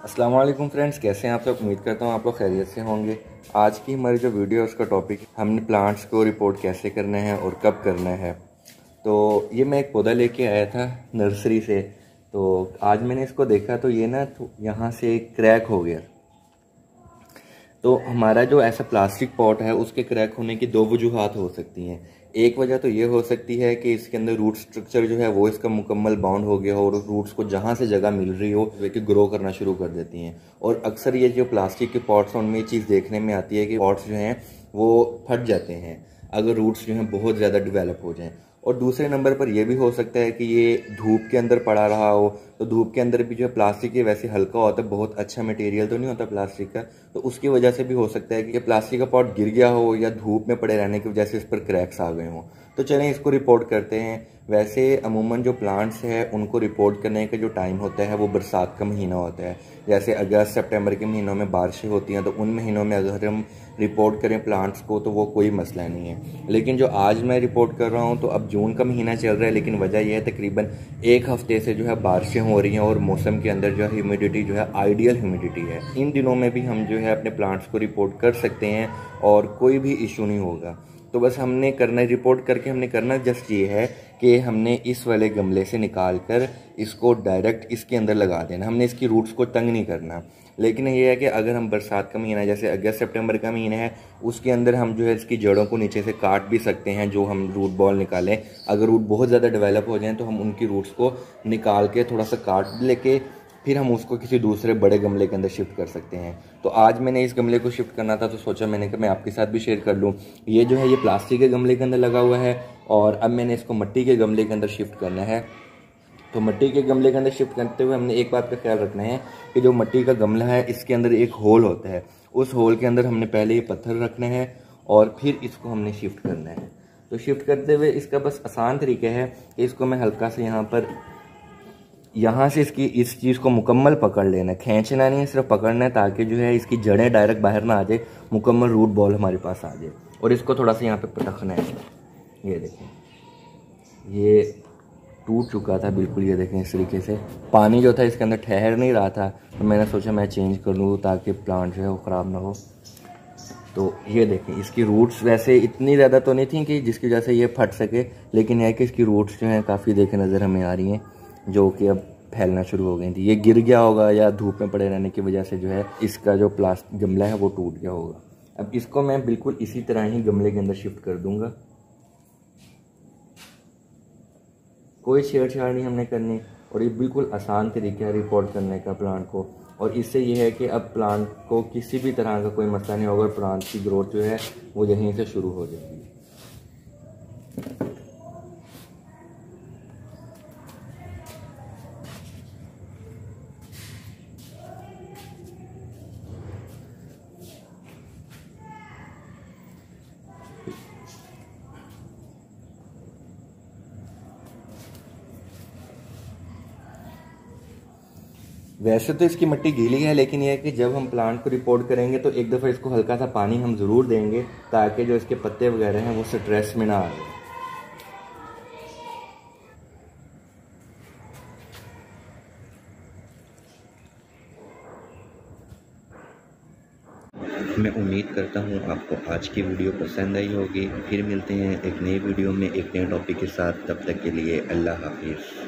अस्सलाम वालेकुम फ्रेंड्स, कैसे हैं आप लोग उम्मीद करता हूँ आप लोग खैरियत से होंगे। आज की हमारी जो वीडियो है, उसका टॉपिक हमने प्लांट्स को रिपोर्ट कैसे करना है और कब करना है। तो ये मैं एक पौधा लेके आया था नर्सरी से। तो आज मैंने इसको देखा तो ये ना तो यहाँ से क्रैक हो गया। तो हमारा जो ऐसा प्लास्टिक पॉट है, उसके क्रैक होने की दो वजूहत हो सकती हैं। एक वजह तो ये हो सकती है कि इसके अंदर रूट स्ट्रक्चर जो है, वो इसका मुकम्मल बाउंड हो गया हो और उस रूट्स को जहाँ से जगह मिल रही हो, वे कि ग्रो करना शुरू कर देती हैं। और अक्सर ये जो प्लास्टिक के पॉट्स हैं, उनमें ये चीज़ देखने में आती है कि पॉट्स जो हैं, वो फट जाते हैं, अगर रूट्स जो हैं, बहुत ज़्यादा डिवेलप हो जाएँ। और दूसरे नंबर पर यह भी हो सकता है कि ये धूप के अंदर पड़ा रहा हो तो धूप के अंदर भी जो है प्लास्टिक ये वैसे हल्का होता है, बहुत अच्छा मटेरियल तो नहीं होता प्लास्टिक का तो उसकी वजह से भी हो सकता है कि प्लास्टिक का पॉट गिर गया हो या धूप में पड़े रहने की वजह से इस पर क्रैक्स आ गए हों। तो चलें, इसको रिपोर्ट करते हैं। वैसे अमूमन जो प्लांट्स है, उनको रिपोर्ट करने का जो टाइम होता है, वो बरसात का महीना होता है। जैसे अगस्त, सितंबर के महीनों में बारिशें होती हैं तो उन महीनों में अगर हम रिपोर्ट करें प्लांट्स को तो वो कोई मसला नहीं है। लेकिन जो आज मैं रिपोर्ट कर रहा हूँ तो अब जून का महीना चल रहा है, लेकिन वजह यह है, तकरीबन एक हफ़्ते से जो है बारिशें हो रही हैं और मौसम के अंदर जो है ह्यूमिडिटी जो है आइडियल ह्यूमिडिटी है। इन दिनों में भी हम जो है अपने प्लांट्स को रिपोर्ट कर सकते हैं और कोई भी इशू नहीं होगा। तो बस हमने करना रिपोर्ट करके हमने करना जस्ट ये है कि हमने इस वाले गमले से निकाल कर इसको डायरेक्ट इसके अंदर लगा देना। हमने इसकी रूट्स को तंग नहीं करना। लेकिन ये है कि अगर हम बरसात का महीना, जैसे अगस्त, सितंबर का महीना है, उसके अंदर हम जो है इसकी जड़ों को नीचे से काट भी सकते हैं, जो हम रूट बॉल निकालें। अगर रूट बहुत ज़्यादा डेवलप हो जाएँ तो हम उनकी रूट्स को निकाल के थोड़ा सा काट लेके फिर हम उसको किसी दूसरे बड़े गमले के अंदर शिफ्ट कर सकते हैं। तो आज मैंने इस गमले को शिफ्ट करना था तो सोचा मैंने कि मैं आपके साथ भी शेयर कर लूँ। ये जो है, ये प्लास्टिक के गमले के अंदर लगा हुआ है और अब मैंने इसको मिट्टी के गमले के अंदर शिफ्ट करना है। तो मट्टी के गमले के अंदर शिफ्ट करते हुए हमने एक बात का ख्याल रखना है कि जो मिट्टी का गमला है, इसके अंदर एक होल होता है। उस होल के अंदर हमने पहले ये पत्थर रखना है और फिर इसको हमने शिफ्ट करना है। तो शिफ्ट करते हुए इसका बस आसान तरीका है कि इसको मैं हल्का से यहाँ पर यहाँ से इसकी, इस चीज़ को मुकम्मल पकड़ लेना है। खींचना नहीं है, सिर्फ़ पकड़ना है ताकि जो है इसकी जड़ें डायरेक्ट बाहर ना आ जाए, मुकम्मल रूट बॉल हमारे पास आ जाए। और इसको थोड़ा सा यहाँ पे पटखना है। ये देखें। ये टूट चुका था बिल्कुल, ये देखें इस तरीके से। पानी जो था इसके अंदर ठहर नहीं रहा था। तो मैंने सोचा मैं चेंज कर लूँ ताकि प्लांट जो है वो ख़राब ना हो। तो ये देखें, इसकी रूट्स वैसे इतनी ज़्यादा तो नहीं थी कि जिसकी वजह से ये फट सके, लेकिन यह कि इसकी रूट्स जो हैं काफ़ी देखे नज़र हमें आ रही हैं। जो कि अब फैलना शुरू हो गई थी। ये गिर गया होगा या धूप में पड़े रहने की वजह से जो है इसका जो प्लास्टिक गमला है वो टूट गया होगा। अब इसको मैं बिल्कुल इसी तरह ही गमले के अंदर शिफ्ट कर दूँगा। कोई छेड़छाड़ नहीं हमने करनी और ये बिल्कुल आसान तरीका है रिपोर्ट करने का प्लांट को। और इससे ये है कि अब प्लांट को किसी भी तरह का कोई मसला नहीं होगा और प्लांट की ग्रोथ जो है वो यहीं से शुरू हो जाएगी। वैसे तो इसकी मिट्टी गीली है, लेकिन यह है कि जब हम प्लांट को रिपोर्ट करेंगे तो एक दफ़ा इसको हल्का सा पानी हम ज़रूर देंगे ताकि जो इसके पत्ते वगैरह हैं वो स्ट्रेस में ना आए मैं उम्मीद करता हूँ आपको आज की वीडियो पसंद आई होगी। फिर मिलते हैं एक नई वीडियो में एक नए टॉपिक के साथ। तब तक के लिए अल्लाह हाफिज़।